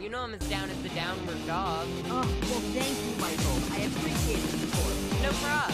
You know I'm as down as the downward dog. Oh, well, thank you, Michael. I appreciate it. No problem.